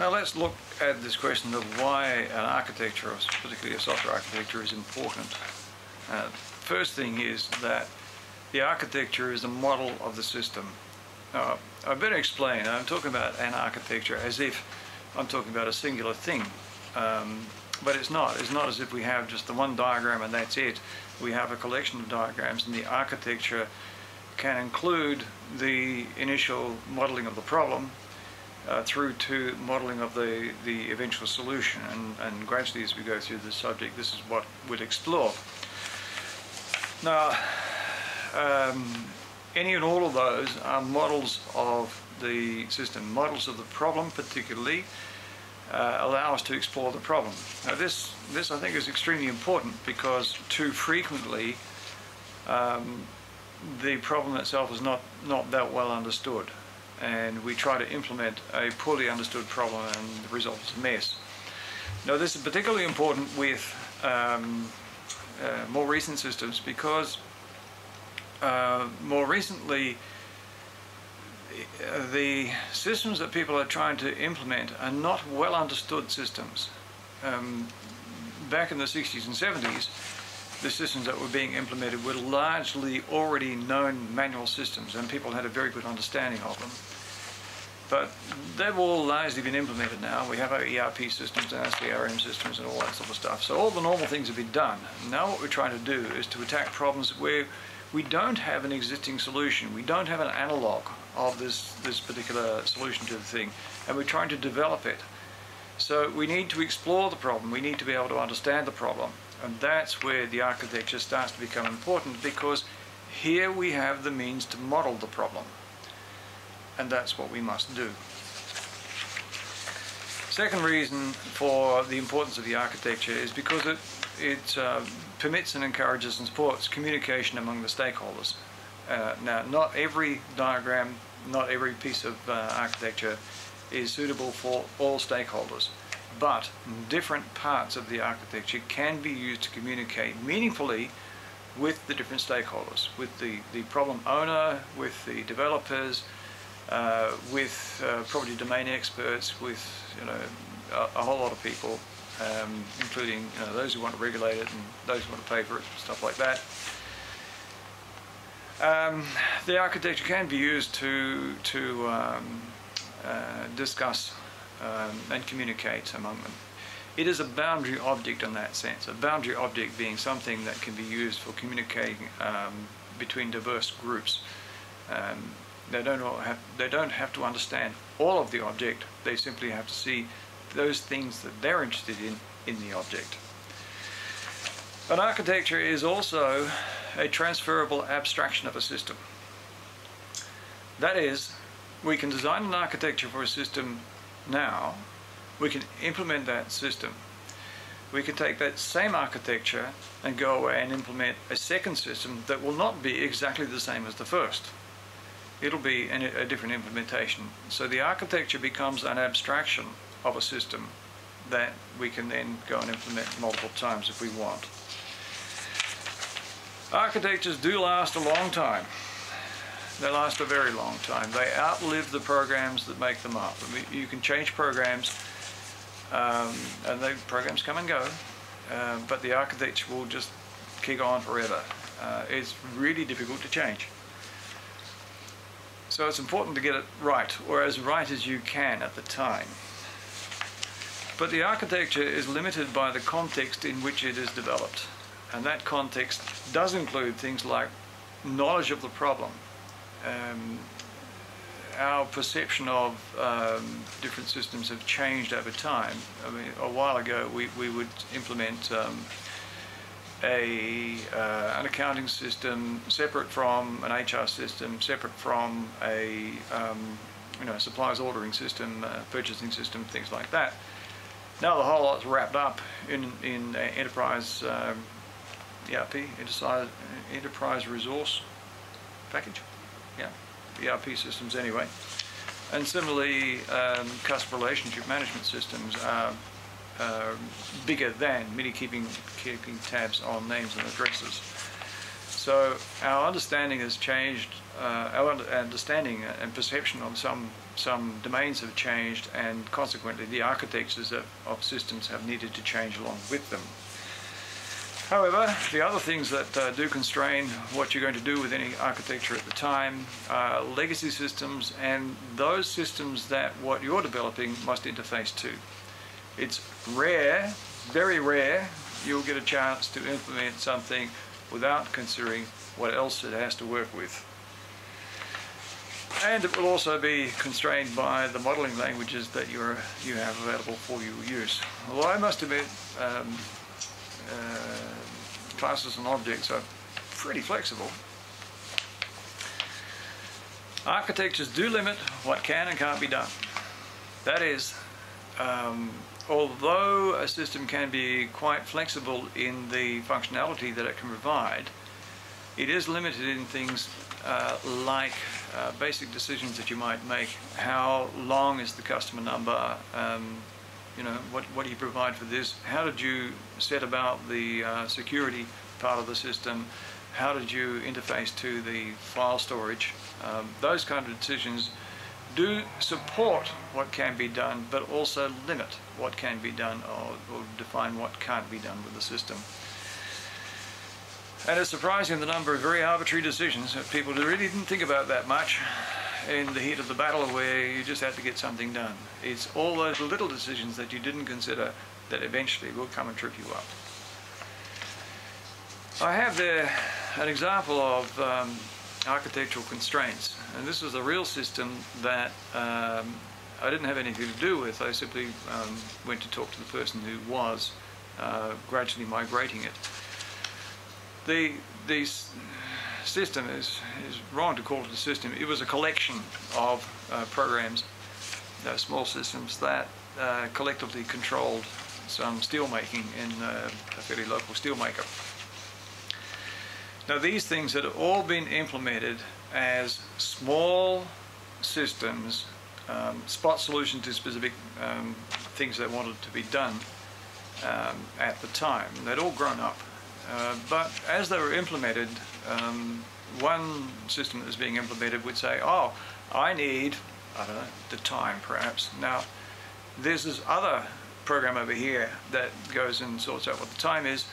Now let's look at this question of why an architecture, particularly a software architecture, is important. Uh, first thing is that the architecture is a model of the system. Uh, I better explain. I'm talking about an architecture as if I'm talking about a singular thing. Um, but it's not. It's not as if we have just the one diagram and that's it. We have a collection of diagrams and the architecture can include the initial modeling of the problem uh, through to modeling of the, the eventual solution. And, and gradually as we go through the subject, this is what we'll explore. Now, um, any and all of those are models of the system, models of the problem particularly, uh, allow us to explore the problem. Now this, this I think is extremely important because too frequently um, the problem itself is not, not that well understood and we try to implement a poorly understood problem and the result is a mess. Now this is particularly important with um, uh, more recent systems because uh, more recently the systems that people are trying to implement are not well understood systems. Um, back in the 60s and 70s, the systems that were being implemented were largely already known manual systems and people had a very good understanding of them. But they've all largely been implemented now. We have our ERP systems and our CRM systems and all that sort of stuff. So all the normal things have been done. Now what we're trying to do is to attack problems where we don't have an existing solution. We don't have an analog of this, this particular solution to the thing, and we're trying to develop it. So we need to explore the problem. We need to be able to understand the problem. And that's where the architecture starts to become important because here we have the means to model the problem. And that's what we must do. Second reason for the importance of the architecture is because it, it uh, permits and encourages and supports communication among the stakeholders. Uh, now, not every diagram, not every piece of uh, architecture is suitable for all stakeholders, but different parts of the architecture can be used to communicate meaningfully with the different stakeholders, with the, the problem owner, with the developers, uh, with uh, probably domain experts, with you know a, a whole lot of people um, including you know, those who want to regulate it and those who want to pay for it, and stuff like that. Um, the architecture can be used to, to um, uh, discuss um, and communicate among them. It is a boundary object in that sense, a boundary object being something that can be used for communicating um, between diverse groups. Um, they don't have they don't have to understand all of the object. They simply have to see those things that they're interested in in the object. An architecture is also a transferable abstraction of a system. That is, we can design an architecture for a system now, we can implement that system. We can take that same architecture and go away and implement a second system that will not be exactly the same as the first. It'll be a different implementation. So the architecture becomes an abstraction of a system that we can then go and implement multiple times if we want. Architectures do last a long time. They last a very long time. They outlive the programs that make them up. I mean, you can change programs um, and the programs come and go, uh, but the architecture will just kick on forever. Uh, it's really difficult to change. So it's important to get it right, or as right as you can at the time. But the architecture is limited by the context in which it is developed. And that context does include things like knowledge of the problem, um, our perception of um, different systems have changed over time. I mean, a while ago we, we would implement um, a, uh, an accounting system separate from an HR system, separate from a um, you know, suppliers ordering system, uh, purchasing system, things like that. Now the whole lot's wrapped up in, in uh, enterprise um, ERP, enterprise, enterprise resource package. Yeah, ERP systems anyway. And similarly, um, customer relationship management systems are uh, bigger than merely keeping, keeping tabs on names and addresses. So our understanding has changed, uh, our understanding and perception of some, some domains have changed and consequently the architectures of, of systems have needed to change along with them. However, the other things that uh, do constrain what you're going to do with any architecture at the time are legacy systems and those systems that what you're developing must interface to. It's rare, very rare, you'll get a chance to implement something without considering what else it has to work with. And it will also be constrained by the modeling languages that you're, you have available for your use. Although I must admit, um, classes and objects are pretty flexible. Architectures do limit what can and can't be done. That is, um, although a system can be quite flexible in the functionality that it can provide, it is limited in things uh, like uh, basic decisions that you might make. How long is the customer number? Um, you know, what, what do you provide for this? How did you set about the uh, security part of the system? How did you interface to the file storage? Um, those kind of decisions do support what can be done, but also limit what can be done or, or define what can't be done with the system. And it's surprising the number of very arbitrary decisions that people really didn't think about that much in the heat of the battle where you just had to get something done. It's all those little decisions that you didn't consider that eventually will come and trip you up. I have there an example of um, architectural constraints, and this was a real system that um, I didn't have anything to do with. I simply um, went to talk to the person who was uh, gradually migrating it. The, the system is, is wrong to call it a system. It was a collection of uh, programs, uh, small systems that uh, collectively controlled some steelmaking in uh, a fairly local steelmaker. Now these things had all been implemented as small systems, um, spot solutions to specific um, things that wanted to be done um, at the time. They'd all grown up. Uh, but as they were implemented, um, one system that was being implemented would say, oh, I need, I don't know, the time perhaps. Now, there's this other program over here that goes and sorts out what the time is.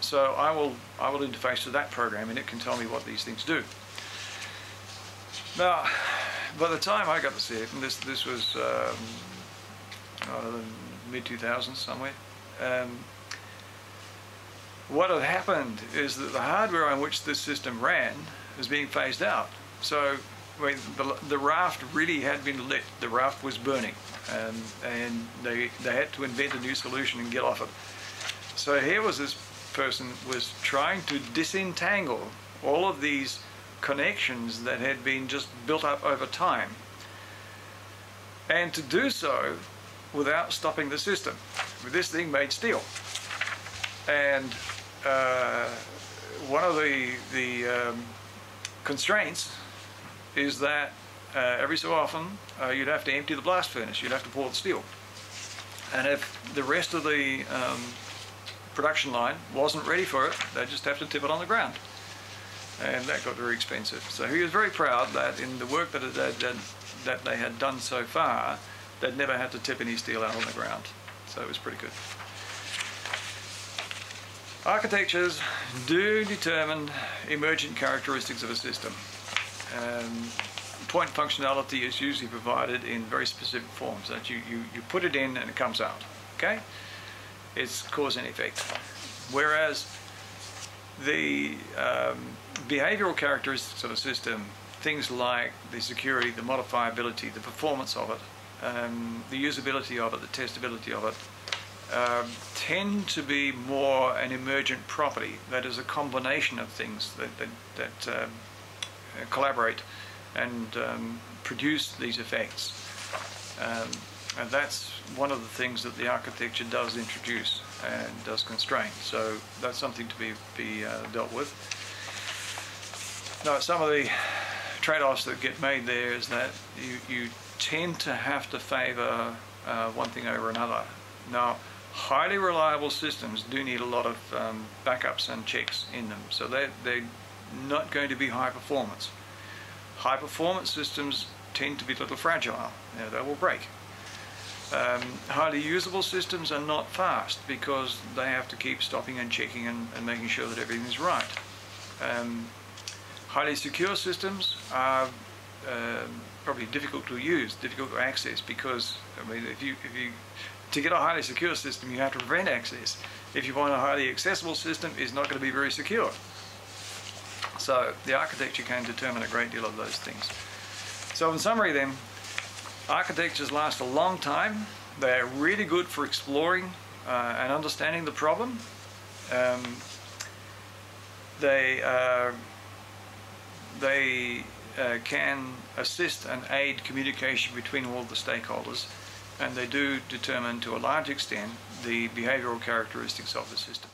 So I will, I will interface to that program and it can tell me what these things do. Now, by the time I got to see it, and this, this was um, uh, mid-2000s somewhere, um, what had happened is that the hardware on which this system ran was being phased out. So the, the, raft really had been lit. The raft was burning, um, and they they had to invent a new solution and get off it. So here was this person was trying to disentangle all of these connections that had been just built up over time and to do so without stopping the system. With this thing made steel and uh, one of the, the um, constraints is that uh, every so often uh, you'd have to empty the blast furnace, you'd have to pour the steel. And if the rest of the um, production line wasn't ready for it, they'd just have to tip it on the ground. And that got very expensive. So he was very proud that in the work that, that, that, that they had done so far, they'd never had to tip any steel out on the ground. So it was pretty good. Architectures do determine emergent characteristics of a system. Um, point functionality is usually provided in very specific forms that you, you, you put it in and it comes out. Okay? It's cause and effect. Whereas the um, behavioral characteristics of a system, things like the security, the modifiability, the performance of it, um, the usability of it, the testability of it, um, tend to be more an emergent property that is a combination of things that, that, that um, collaborate and um, produce these effects. Um, and that's one of the things that the architecture does introduce and does constrain. So that's something to be, be uh, dealt with. Now, some of the trade-offs that get made there is that you, you tend to have to favor uh, one thing over another. Now, highly reliable systems do need a lot of um, backups and checks in them. So they, they, not going to be high performance. High performance systems tend to be a little fragile. You know, they will break. Um, highly usable systems are not fast because they have to keep stopping and checking and, and making sure that everything's right. Um, highly secure systems are um, probably difficult to use, difficult to access because I mean if you if you to get a highly secure system you have to prevent access. If you want a highly accessible system it's not going to be very secure. So the architecture can determine a great deal of those things. So in summary then, architectures last a long time. They are really good for exploring uh, and understanding the problem. Um, they uh, they uh, can assist and aid communication between all the stakeholders and they do determine to a large extent the behavioral characteristics of the system.